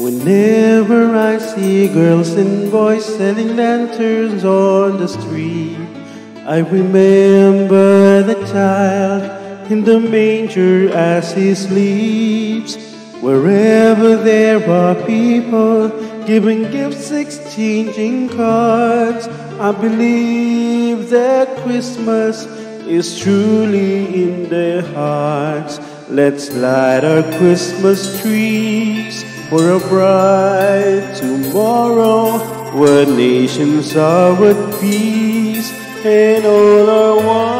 Whenever I see girls and boys selling lanterns on the street, I remember the child in the manger as he sleeps. Wherever there are people giving gifts, exchanging cards, I believe that Christmas is truly in their hearts. Let's light our Christmas trees for a bright tomorrow where nations are at peace and all are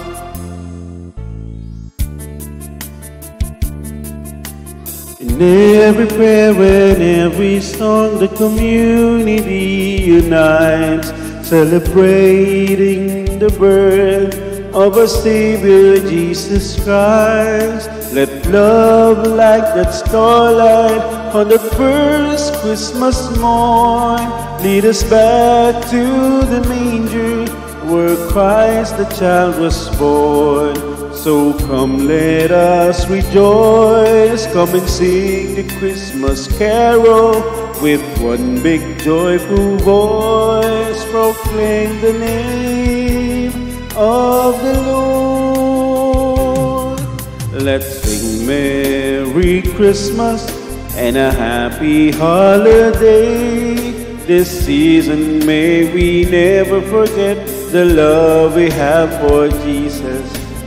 In every prayer and every song, the community unites, celebrating the birth of our Savior Jesus Christ. Let love like that starlight on the first Christmas morn lead us back to the manger where Christ the child was born. So come, let us rejoice. Come and sing the Christmas carol with one big joyful voice. Proclaim the name of the Lord. Let's sing Merry Christmas and a happy holiday. This season may we never forget the love we have for Jesus.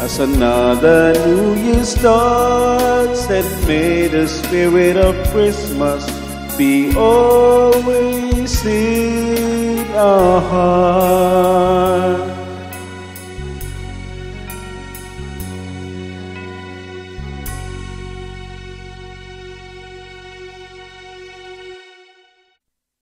as another new year starts. And may the spirit of Christmas be always in our hearts.